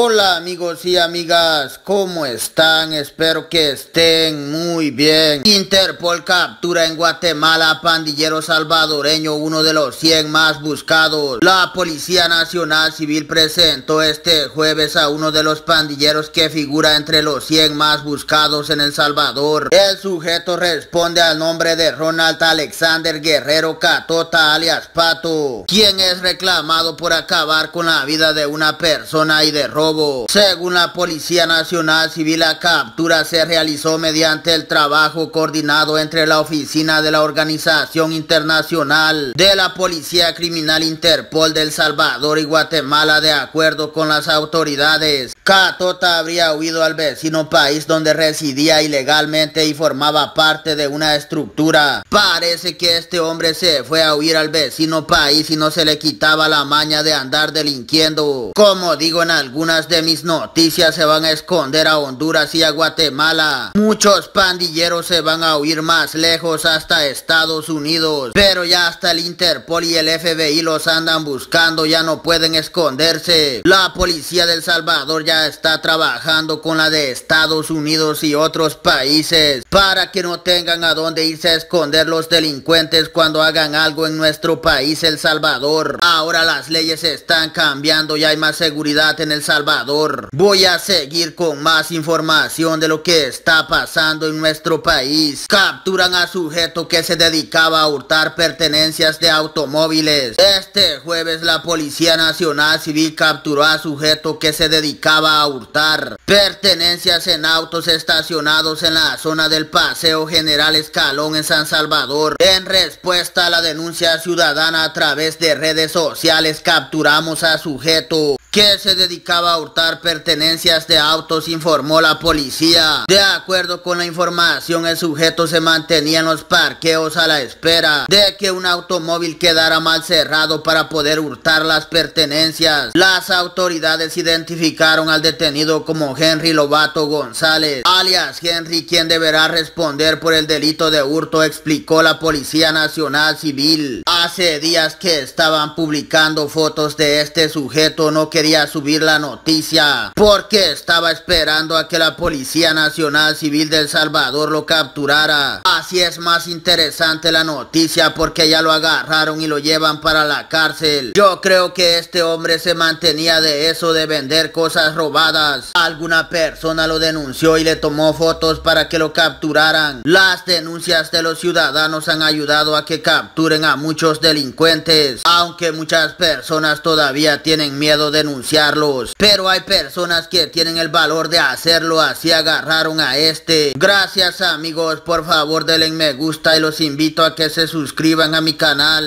Hola amigos y amigas, ¿cómo están? Espero que estén muy bien. Interpol captura en Guatemala pandillero salvadoreño, uno de los 100 más buscados. La Policía Nacional Civil presentó este jueves a uno de los pandilleros que figura entre los 100 más buscados en El Salvador. El sujeto responde al nombre de Ronald Alexander Guerrero Catota alias Pato, quien es reclamado por acabar con la vida de una persona y de robo según la Policía Nacional Civil, la captura se realizó mediante el trabajo coordinado entre la oficina de la Organización Internacional de la Policía Criminal Interpol del Salvador y Guatemala de acuerdo con las autoridades. Catota habría huido al vecino país donde residía ilegalmente y formaba parte de una estructura. Parece que este hombre se fue a huir al vecino país y no se le quitaba la maña de andar delinquiendo. Como digo en algunas de mis noticias se van a esconder a Honduras y a Guatemala. Muchos pandilleros se van a huir más lejos hasta Estados Unidos. Pero ya hasta el Interpol y el FBI los andan buscando, ya no pueden esconderse. La policía del Salvador ya está trabajando con la de Estados Unidos y otros países para que no tengan a dónde irse a esconder los delincuentes cuando hagan algo en nuestro país, El Salvador. Ahora las leyes están cambiando y hay más seguridad en El Salvador Voy a seguir con más información de lo que está pasando en nuestro país. Capturan a sujeto que se dedicaba a hurtar pertenencias de automóviles. Este jueves la Policía Nacional Civil capturó a sujeto que se dedicaba a hurtar pertenencias en autos estacionados en la zona del Paseo General Escalón en San Salvador. En respuesta a la denuncia ciudadana a través de redes sociales capturamos a sujeto que se dedicaba a hurtar pertenencias de autos, informó la policía. De acuerdo con la información, el sujeto se mantenía en los parqueos a la espera de que un automóvil quedara mal cerrado para poder hurtar las pertenencias. Las autoridades identificaron al detenido como Henry Lobato González, alias Henry, quien deberá responder por el delito de hurto, explicó la Policía Nacional Civil. Hace días que estaban publicando fotos de este sujeto, no quería subir la noticia porque estaba esperando a que la Policía Nacional Civil del Salvador lo capturara. Así es más interesante la noticia porque ya lo agarraron y lo llevan para la cárcel. Yo creo que este hombre se mantenía de eso de vender cosas robadas. Alguna persona lo denunció y le tomó fotos para que lo capturaran. Las denuncias de los ciudadanos han ayudado a que capturen a muchos delincuentes, aunque muchas personas todavía tienen miedo de denunciarlos. Pero hay personas que tienen el valor de hacerlo, así agarraron a este. Gracias amigos, por favor denle me gusta y los invito a que se suscriban a mi canal.